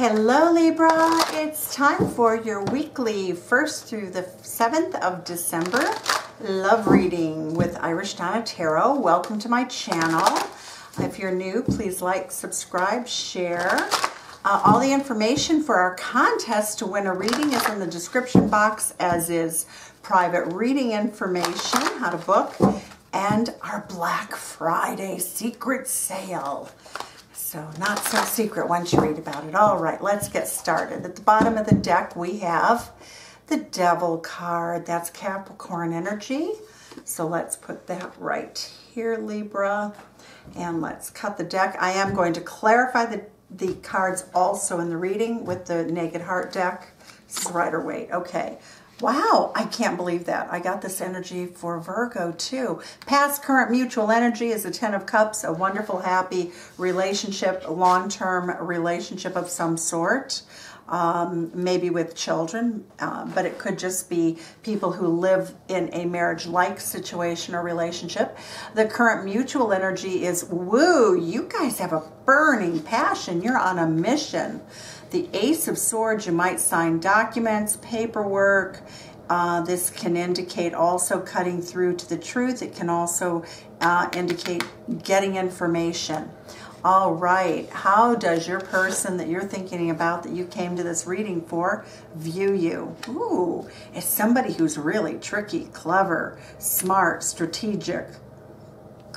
Hello Libra, it's time for your weekly 1st through the 7th of December love reading with Irish Donna Tarot. Welcome to my channel. If you're new, please like, subscribe, share. Uh, all the information for our contest to win a reading is in the description box, as is private reading information, how to book, and our Black Friday secret sale. So not so secret once you read about it. All right, let's get started. At the bottom of the deck, we have the Devil card. That's Capricorn energy. So let's put that right here, Libra. And let's cut the deck. I am going to clarify the, the cards also in the reading with the Naked Heart deck. This is Rider Waite. Okay. Wow, I can't believe that. I got this energy for Virgo too. Past current mutual energy is a Ten of Cups, a wonderful, happy relationship, long-term relationship of some sort. Um, maybe with children, uh, but it could just be people who live in a marriage-like situation or relationship. The current mutual energy is, woo, you guys have a burning passion. You're on a mission. The Ace of Swords, you might sign documents, paperwork. Uh, this can indicate also cutting through to the truth. It can also uh, indicate getting information. All right, how does your person that you're thinking about that you came to this reading for view you? Ooh, it's somebody who's really tricky, clever, smart, strategic,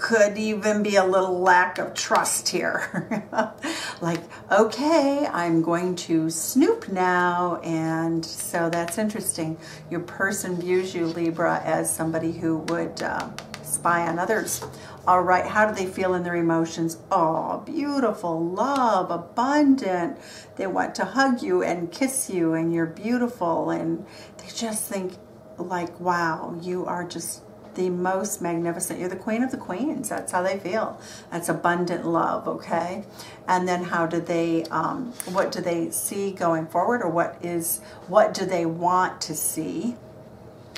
could even be a little lack of trust here. like, okay, I'm going to snoop now. And so that's interesting. Your person views you, Libra, as somebody who would uh, spy on others. All right, how do they feel in their emotions? Oh, beautiful, love, abundant. They want to hug you and kiss you, and you're beautiful. And they just think, like, wow, you are just the most magnificent. You're the queen of the queens. That's how they feel. That's abundant love, okay? And then how do they, um, what do they see going forward or what is, what do they want to see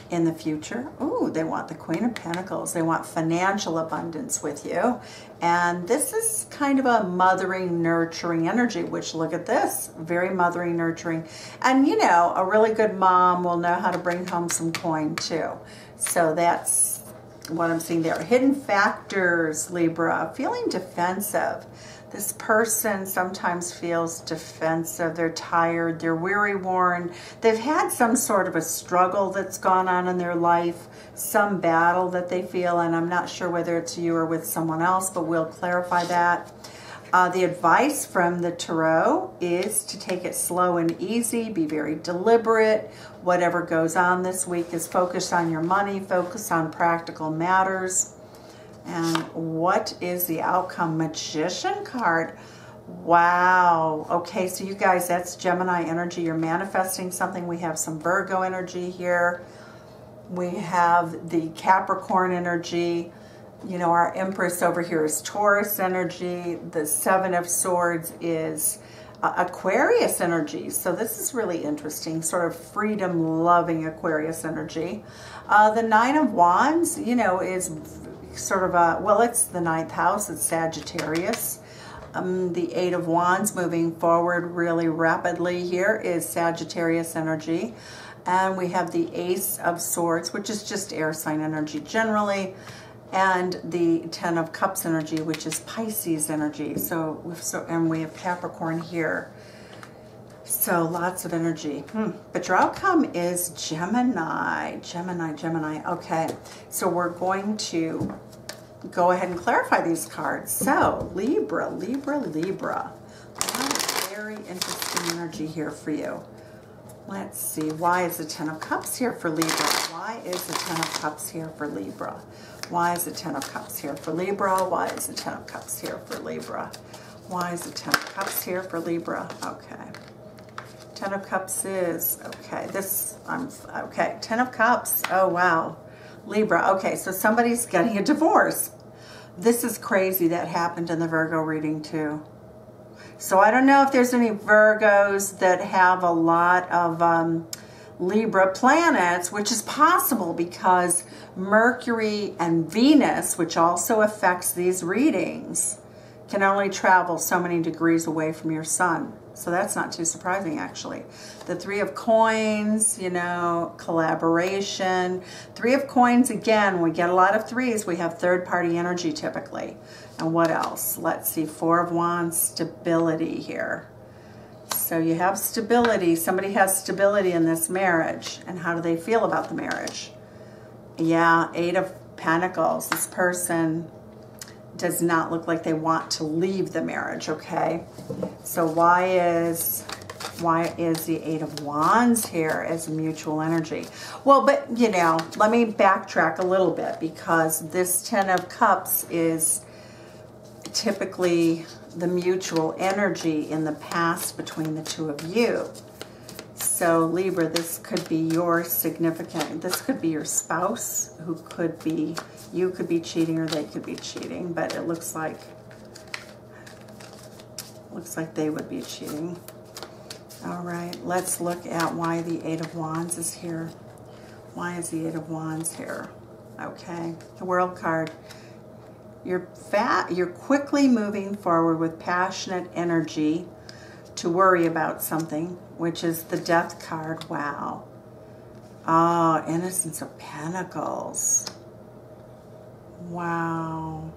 in the future? Ooh, they want the Queen of Pentacles. They want financial abundance with you. And this is kind of a mothering, nurturing energy, which look at this, very mothering, nurturing. And you know, a really good mom will know how to bring home some coin too. So that's what I'm seeing there. Hidden factors, Libra, feeling defensive. This person sometimes feels defensive. They're tired. They're weary worn. They've had some sort of a struggle that's gone on in their life, some battle that they feel, and I'm not sure whether it's you or with someone else, but we'll clarify that. Uh, the advice from the Tarot is to take it slow and easy, be very deliberate. Whatever goes on this week is focus on your money, focus on practical matters. And what is the outcome? Magician card. Wow. Okay, so you guys, that's Gemini energy. You're manifesting something. We have some Virgo energy here. We have the Capricorn energy you know, our Empress over here is Taurus energy. The Seven of Swords is Aquarius energy. So this is really interesting, sort of freedom-loving Aquarius energy. Uh, the Nine of Wands, you know, is sort of a, well, it's the ninth house. It's Sagittarius. Um, the Eight of Wands moving forward really rapidly here is Sagittarius energy. And we have the Ace of Swords, which is just air sign energy generally and the Ten of Cups energy, which is Pisces energy. So, so and we have Capricorn here. So lots of energy. Hmm. But your outcome is Gemini, Gemini, Gemini. Okay, so we're going to go ahead and clarify these cards. So Libra, Libra, Libra. very interesting energy here for you. Let's see, why is the Ten of Cups here for Libra? Why is the Ten of Cups here for Libra? Why is the Ten of Cups here for Libra? Why is the Ten of Cups here for Libra? Why is the Ten of Cups here for Libra? Okay. Ten of Cups is, okay, this, I'm, okay, Ten of Cups, oh wow. Libra, okay, so somebody's getting a divorce. This is crazy that happened in the Virgo reading too. So I don't know if there's any Virgos that have a lot of um, Libra planets, which is possible because Mercury and Venus, which also affects these readings, can only travel so many degrees away from your sun. So that's not too surprising, actually. The Three of Coins, you know, collaboration. Three of Coins, again, we get a lot of threes. We have third-party energy typically. And what else? Let's see, Four of Wands, stability here. So you have stability. Somebody has stability in this marriage. And how do they feel about the marriage? Yeah, Eight of Pentacles. This person does not look like they want to leave the marriage, okay? So why is why is the Eight of Wands here as a mutual energy? Well, but, you know, let me backtrack a little bit because this Ten of Cups is typically the mutual energy in the past between the two of you. So Libra, this could be your significant, this could be your spouse who could be, you could be cheating or they could be cheating, but it looks like, looks like they would be cheating. All right, let's look at why the Eight of Wands is here. Why is the Eight of Wands here? Okay, the World card. You're fat, you're quickly moving forward with passionate energy to worry about something, which is the death card. Wow. Oh, innocence of pentacles. Wow.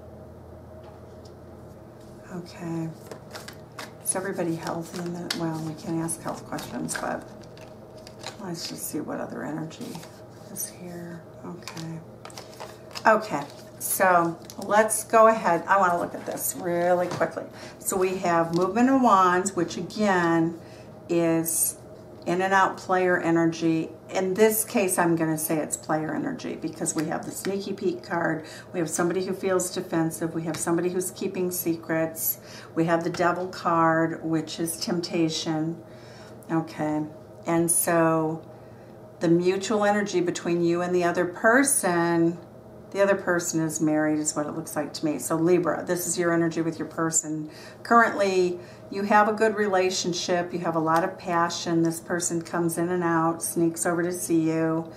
Okay. Is everybody healthy in the, well, we can't ask health questions, but let's just see what other energy is here. Okay. Okay. So let's go ahead. I want to look at this really quickly. So we have movement of wands, which again is in and out player energy. In this case, I'm going to say it's player energy because we have the sneaky peek card. We have somebody who feels defensive. We have somebody who's keeping secrets. We have the devil card, which is temptation. Okay. And so the mutual energy between you and the other person the other person is married is what it looks like to me. So Libra, this is your energy with your person. Currently, you have a good relationship. You have a lot of passion. This person comes in and out, sneaks over to see you.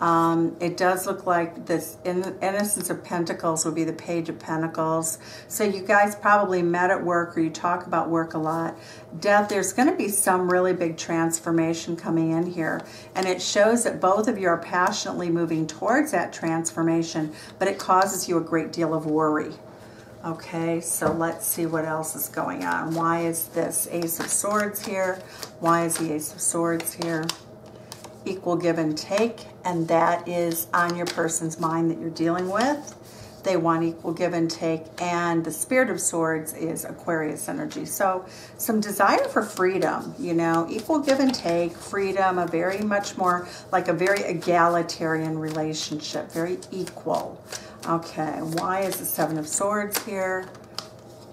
Um, it does look like this in Innocence of Pentacles would be the Page of Pentacles. So you guys probably met at work or you talk about work a lot. Death, there's going to be some really big transformation coming in here. And it shows that both of you are passionately moving towards that transformation, but it causes you a great deal of worry. Okay, so let's see what else is going on. Why is this Ace of Swords here? Why is the Ace of Swords here? Equal give and take, and that is on your person's mind that you're dealing with. They want equal give and take, and the Spirit of Swords is Aquarius energy. So some desire for freedom, you know, equal give and take, freedom, a very much more like a very egalitarian relationship, very equal. Okay, why is the Seven of Swords here?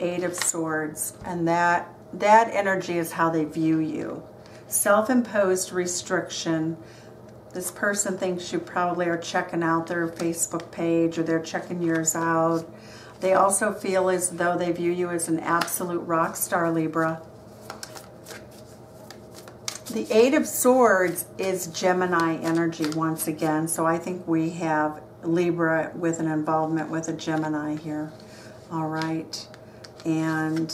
Eight of Swords, and that that energy is how they view you self-imposed restriction. This person thinks you probably are checking out their Facebook page or they're checking yours out. They also feel as though they view you as an absolute rock star, Libra. The Eight of Swords is Gemini energy once again. So I think we have Libra with an involvement with a Gemini here. All right. And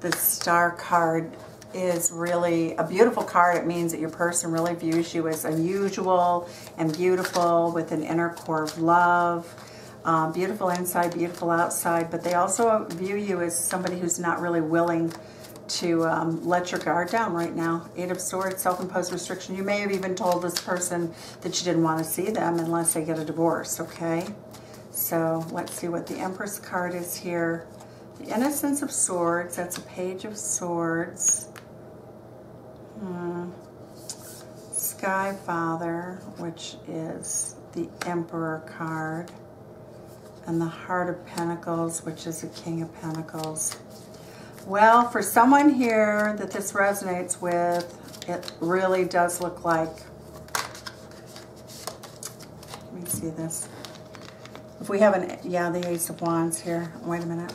the Star card is really a beautiful card. It means that your person really views you as unusual and beautiful with an inner core of love. Um, beautiful inside, beautiful outside, but they also view you as somebody who's not really willing to um, let your guard down right now. Eight of Swords, self-imposed restriction. You may have even told this person that you didn't want to see them unless they get a divorce, okay? So let's see what the Empress card is here. The Innocence of Swords, that's a Page of Swords. Hmm. Sky Father, which is the Emperor card, and the Heart of Pentacles, which is the King of Pentacles. Well, for someone here that this resonates with, it really does look like, let me see this. If we have an, yeah, the Ace of Wands here. Wait a minute.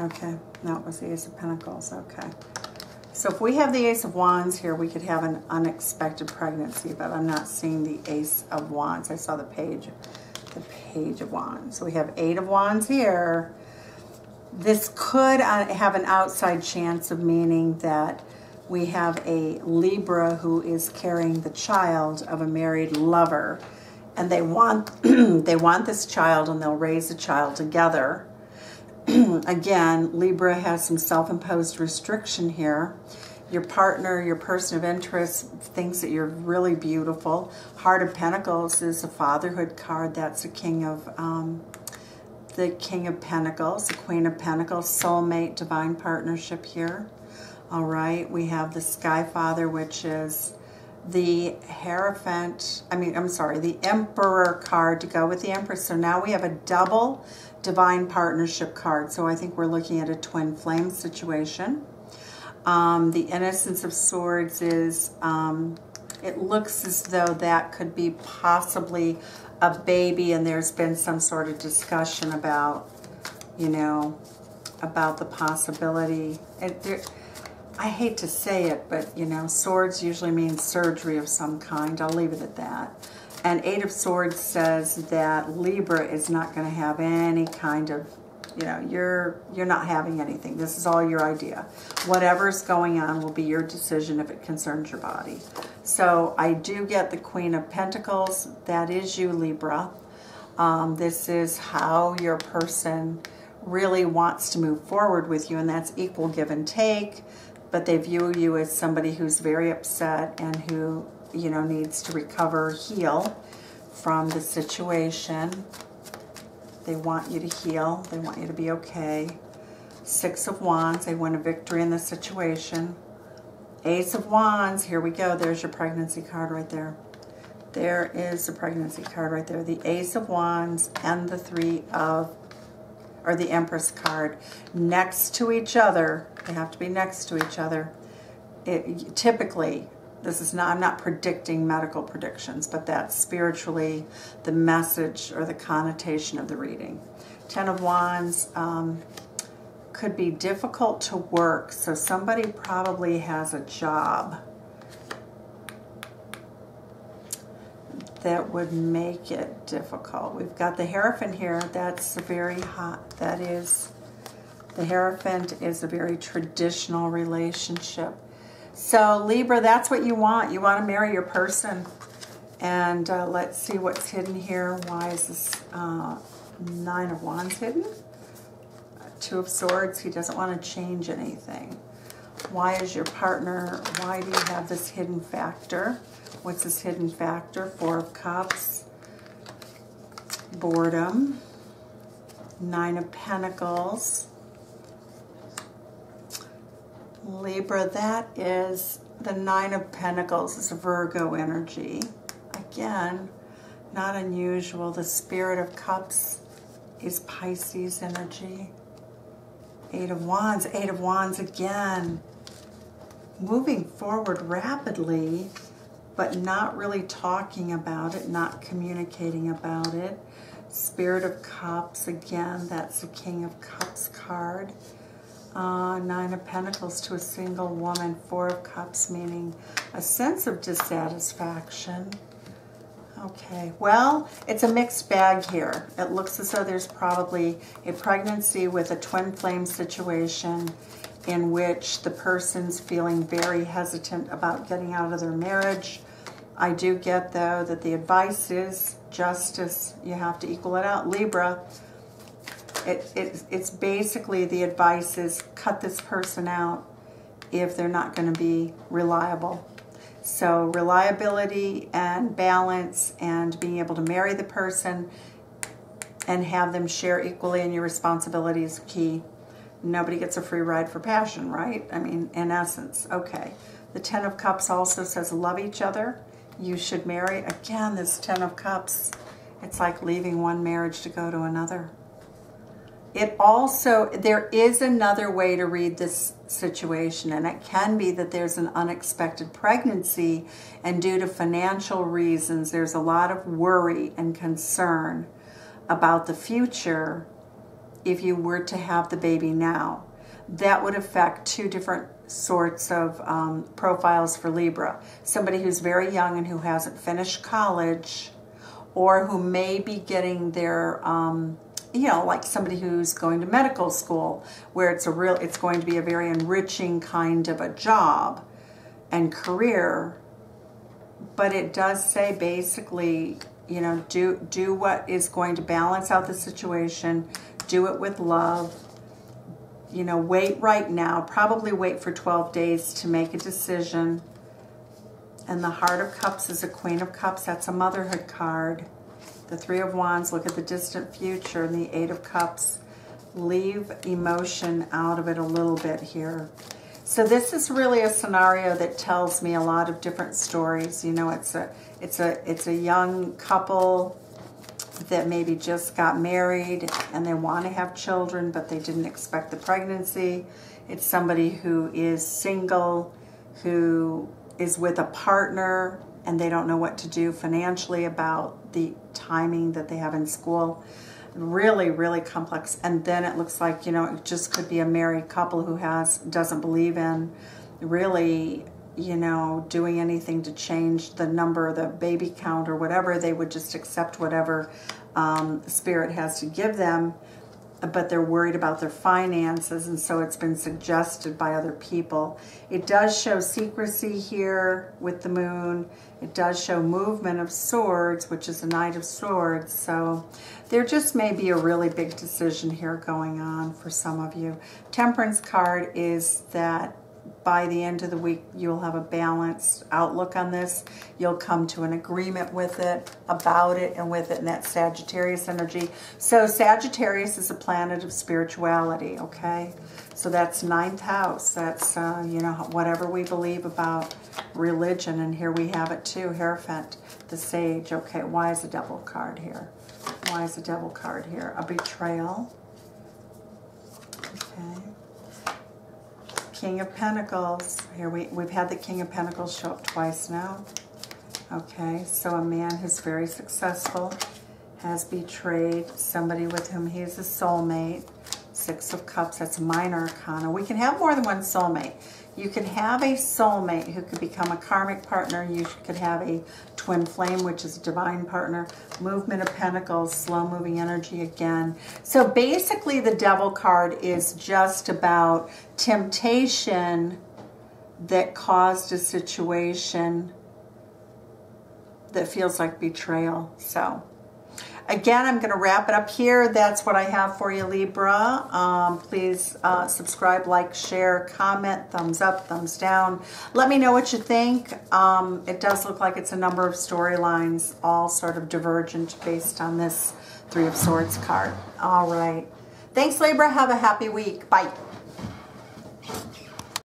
Okay, that was the Ace of Pentacles, okay. So if we have the Ace of Wands here, we could have an unexpected pregnancy, but I'm not seeing the Ace of Wands. I saw the page, the Page of Wands. So we have Eight of Wands here. this could uh, have an outside chance of meaning that we have a Libra who is carrying the child of a married lover and they want they want this child and they'll raise the child together. Again, Libra has some self-imposed restriction here. Your partner, your person of interest thinks that you're really beautiful. Heart of Pentacles is a fatherhood card. That's the king of um, the King of Pentacles, the Queen of Pentacles, soulmate, divine partnership here. All right, we have the Sky Father, which is the Hierophant, I mean, I'm sorry, the Emperor card to go with the Empress. So now we have a double Divine Partnership card. So I think we're looking at a twin flame situation. Um, the Innocence of Swords is, um, it looks as though that could be possibly a baby and there's been some sort of discussion about, you know, about the possibility. It, there, I hate to say it, but you know, swords usually mean surgery of some kind. I'll leave it at that. And Eight of Swords says that Libra is not going to have any kind of, you know, you're you're not having anything. This is all your idea. Whatever's going on will be your decision if it concerns your body. So I do get the Queen of Pentacles. That is you, Libra. Um, this is how your person really wants to move forward with you, and that's equal give and take but they view you as somebody who's very upset and who, you know, needs to recover, heal from the situation. They want you to heal. They want you to be okay. Six of Wands, they want a victory in the situation. Ace of Wands, here we go. There's your pregnancy card right there. There is the pregnancy card right there. The Ace of Wands and the Three of or the Empress card next to each other. They have to be next to each other. It, typically, this is not, I'm not predicting medical predictions, but that's spiritually the message or the connotation of the reading. Ten of Wands um, could be difficult to work, so somebody probably has a job that would make it difficult. We've got the Hierophant here. That's a very hot. That is, the Hierophant is a very traditional relationship. So Libra, that's what you want. You want to marry your person. And uh, let's see what's hidden here. Why is this uh, Nine of Wands hidden? Two of Swords. He doesn't want to change anything. Why is your partner, why do you have this hidden factor? What's this hidden factor? Four of Cups, boredom, Nine of Pentacles. Libra, that is the Nine of Pentacles is a Virgo energy. Again, not unusual. The Spirit of Cups is Pisces energy. Eight of Wands, Eight of Wands again. Moving forward rapidly but not really talking about it, not communicating about it. Spirit of Cups, again, that's the King of Cups card. Uh, Nine of Pentacles to a single woman. Four of Cups meaning a sense of dissatisfaction. Okay, well, it's a mixed bag here. It looks as though there's probably a pregnancy with a twin flame situation in which the person's feeling very hesitant about getting out of their marriage I do get, though, that the advice is justice. You have to equal it out. Libra, it, it, it's basically the advice is cut this person out if they're not going to be reliable. So reliability and balance and being able to marry the person and have them share equally in your responsibilities key. Nobody gets a free ride for passion, right? I mean, in essence, okay. The Ten of Cups also says love each other you should marry. Again, this Ten of Cups, it's like leaving one marriage to go to another. It also, there is another way to read this situation, and it can be that there's an unexpected pregnancy, and due to financial reasons, there's a lot of worry and concern about the future if you were to have the baby now. That would affect two different sorts of um, profiles for Libra. Somebody who's very young and who hasn't finished college or who may be getting their um, you know, like somebody who's going to medical school, where it's a real, it's going to be a very enriching kind of a job and career. But it does say basically, you know, do do what is going to balance out the situation. Do it with love. You know, wait right now. Probably wait for 12 days to make a decision. And the Heart of Cups is a Queen of Cups. That's a motherhood card. The Three of Wands, look at the distant future. And the Eight of Cups, leave emotion out of it a little bit here. So this is really a scenario that tells me a lot of different stories. You know, it's a it's a it's a young couple that maybe just got married and they want to have children, but they didn't expect the pregnancy. It's somebody who is single, who is with a partner and they don't know what to do financially about the timing that they have in school. Really, really complex. And then it looks like, you know, it just could be a married couple who has doesn't believe in really, you know, doing anything to change the number, the baby count or whatever. They would just accept whatever um, spirit has to give them but they're worried about their finances, and so it's been suggested by other people. It does show secrecy here with the moon. It does show movement of swords, which is a knight of swords. So there just may be a really big decision here going on for some of you. Temperance card is that by the end of the week, you'll have a balanced outlook on this. You'll come to an agreement with it, about it, and with it, and that Sagittarius energy. So Sagittarius is a planet of spirituality, okay? So that's ninth house. That's, uh, you know, whatever we believe about religion. And here we have it too, Hierophant, the sage. Okay, why is a devil card here? Why is a devil card here? A betrayal. Okay. King of Pentacles. Here we, we've had the King of Pentacles show up twice now. Okay, so a man who's very successful has betrayed somebody with whom he's a soulmate. Six of Cups, that's minor arcana. We can have more than one soulmate. You could have a soulmate who could become a karmic partner. You could have a twin flame, which is a divine partner. Movement of Pentacles, slow-moving energy again. So basically, the Devil card is just about temptation that caused a situation that feels like betrayal. So Again, I'm going to wrap it up here. That's what I have for you, Libra. Um, please uh, subscribe, like, share, comment, thumbs up, thumbs down. Let me know what you think. Um, it does look like it's a number of storylines, all sort of divergent based on this Three of Swords card. All right. Thanks, Libra. Have a happy week. Bye.